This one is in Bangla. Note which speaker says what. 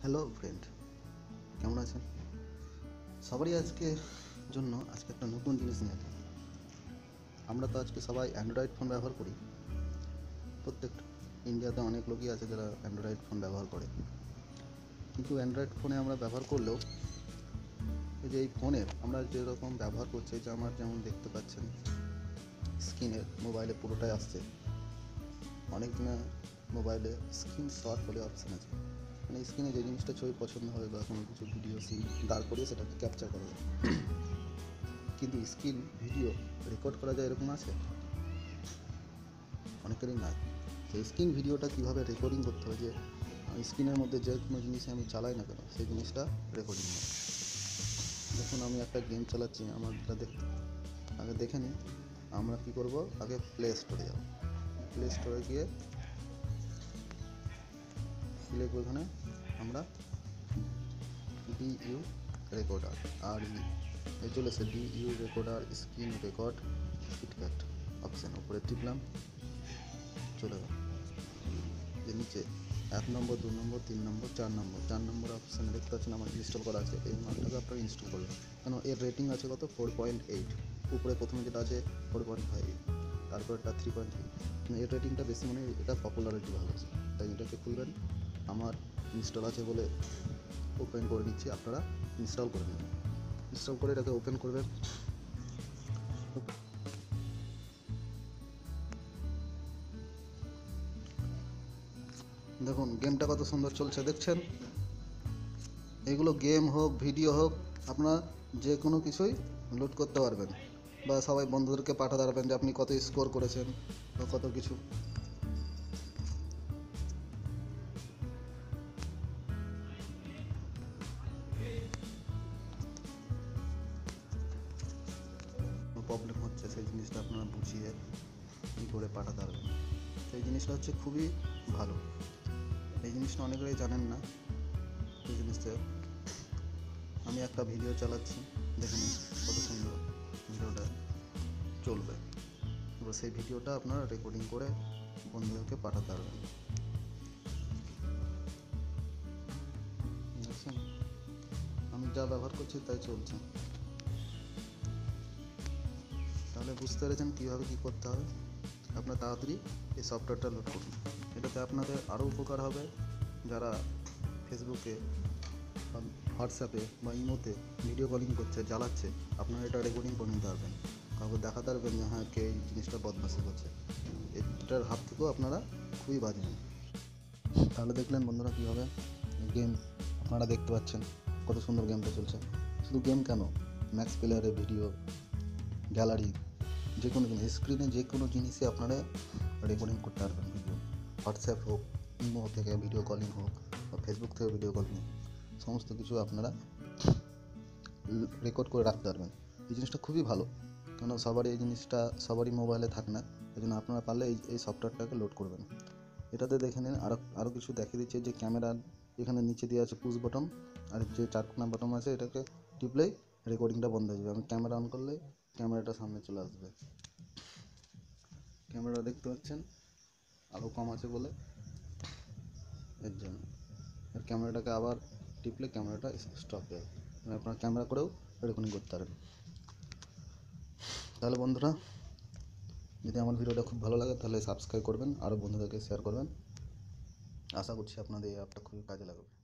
Speaker 1: হ্যালো ফ্রেন্ড কেমন আছেন? সবারই আজকে জন্য আজকে একটা নতুন জিনিস নিয়ে এলাম। আমরা তো আজকে সবাই অ্যান্ড্রয়েড ফোন ব্যবহার করি। প্রত্যেক ইন্ডিয়াতে অনেক লোকই আছে যারা অ্যান্ড্রয়েড ফোন ব্যবহার করে। কিন্তু অ্যান্ড্রয়েড ফোনে আমরা ব্যবহার করলেও এই যে এই ফোনের আমরা যেরকম ব্যবহার করছি যে আমার যেমন দেখতে পাচ্ছেন স্ক্রিনের মোবাইলে পুরোটাই আসছে। অনেক দিনে মোবাইলে স্ক্রিন শট বলে অপশান আছে। মানে স্ক্রিনে যে জিনিসটা ছবি পছন্দ হয় বা কোনো কিছু ভিডিও সিন দাঁড় করিয়ে সেটাকে ক্যাপচার করা যায়। কিন্তু স্ক্রিন ভিডিও রেকর্ড করা যায় এরকম আছে? অনেকেরই নাই। সেই স্ক্রিন ভিডিওটা কীভাবে রেকর্ডিং করতে হয় যে স্ক্রিনের মধ্যে যে কোনো জিনিস আমি চালাই না কেন, সেই জিনিসটা রেকর্ডিং হয়। দেখুন, আমি একটা গেম চালাচ্ছি, আমার যেটা দেখ, আগে দেখে নিই আমরা কী করব? আগে প্লে স্টোরে যাব। প্লে স্টোরে গিয়ে লিখব ওখানে আমরা ডি ইউ রেকর্ডার আর ই এসে D U recorder screen record ফিটক্যাট option উপরে টিপলাম, চলে গেল। যে নিচে এক নম্বর, দু নম্বর, তিন নম্বর, চার নম্বর চার নম্বর অপশানে দেখতে পাচ্ছেন আমার ইনস্টল করা আছে, এই মালটাকে আপনারা ইনস্টল করবেন। কেন, এর রেটিং আছে কত? ফোর পয়েন্ট এইট উপরে প্রথমে যেটা আছে ফোর পয়েন্ট ফাইভ তারপর এটা থ্রি পয়েন্ট থ্রি এর রেটিংটা বেশি মানে এটা পপুলারিটি ভালো আছে। তাই এটাকে খুলবেন। আমার ইনস্টল আছে বলে ওপেন করে নিচ্ছি আপনারা ইনস্টল করে নেবেন ইনস্টল করে এটাকে ওপেন করবেন। দেখুন গেমটা কত সুন্দর চলছে, দেখছেন? এগুলো গেম হোক ভিডিও হোক, আপনারা যে কোনো কিছুই লোড করতে পারবেন। বা সবাই বন্ধুদেরকে পাঠাতে পারবেন যে আপনি কত স্কোর করেছেন বা কত কিছু। প্রবলেম হচ্ছে, সেই জিনিসটা আপনারা বুঝিয়ে কী করে পাঠাতে পারবেন। সেই জিনিসটা হচ্ছে খুবই ভালো। এই জিনিসটা অনেকেই জানেন না, এই জিনিসটা। আমি একটা ভিডিও চালাচ্ছি দেখে নিন কত সুন্দর ভিডিওটা চলবে। এবার সেই ভিডিওটা আপনারা রেকর্ডিং করে বন্ধুদেরকে পাঠাতে পারবেন। আমি যা ব্যবহার করছি তাই চলছে। তাহলে বুঝতে পেরেছেন কীভাবে কী করতে হবে আপনার তাড়াতাড়ি এই সফটওয়্যারটা লোড করুন। এটাতে আপনাদের আরও উপকার হবে। যারা ফেসবুকে হোয়াটসঅ্যাপে বা ইমোতে ভিডিও কলিং করছে, জ্বালাচ্ছে, আপনারা এটা রেকর্ডিং করে নিতে পারবেন। কাউকে দেখাতে পারবেন যে হ্যাঁ কে এই জিনিসটা বদমাশি করছে? এটার হাত থেকেও আপনারা খুবই বাঁচবেন। তাহলে দেখলেন বন্ধুরা কীভাবে গেম আপনারা দেখতে পাচ্ছেন কত সুন্দর গেমটা চলছে। শুধু গেম কেন? ম্যাক্স প্লেয়ারের ভিডিও গ্যালারি যে কোনো জিনিস স্ক্রিনে যে কোনো জিনিসই আপনারা রেকর্ডিং করতে পারবেন। ভিডিও হোয়াটসঅ্যাপ হোক ইমো থেকে ভিডিও কলিং হোক, বা ফেসবুক থেকে ভিডিও কলিং হোক, সমস্ত কিছু আপনারা রেকর্ড করে রাখতে পারবেন। এই জিনিসটা খুবই ভালো। কেন সবারই এই জিনিসটা, সবারই মোবাইলে থাকে না এই জন্য আপনারা পারলে এই এই সফটওয়্যারটাকে লোড করবেন। এটাতে দেখে নিন আরও আরও কিছু দেখিয়ে দিচ্ছে যে ক্যামেরা এখানে নিচে দেওয়া আছে পুশ বটন আর যে চারকোনা বটন আছে, এটাকে টিপলেই রেকর্ডিংটা বন্ধ হয়ে যাবে। আমি ক্যামেরা অন করলে ক্যামেরাটা সামনে চলে আসবে। ক্যামেরা দেখতে পাচ্ছেন? আলো কম আছে বলে। এর জন্য। আর ক্যামেরাটাকে আবার টিপলে ক্যামেরাটা স্টপ হয়ে মানে আপনার ক্যামেরা করেও রেকর্ডিং করতে পারবেন। তাহলে বন্ধুরা, যদি আমার ভিডিওটা খুব ভালো লাগে তাহলে সাবস্ক্রাইব করবেন আরও বন্ধুদেরকে শেয়ার করবেন। আশা করছি আপনাদের এই অ্যাপটা খুবই কাজে লাগবে।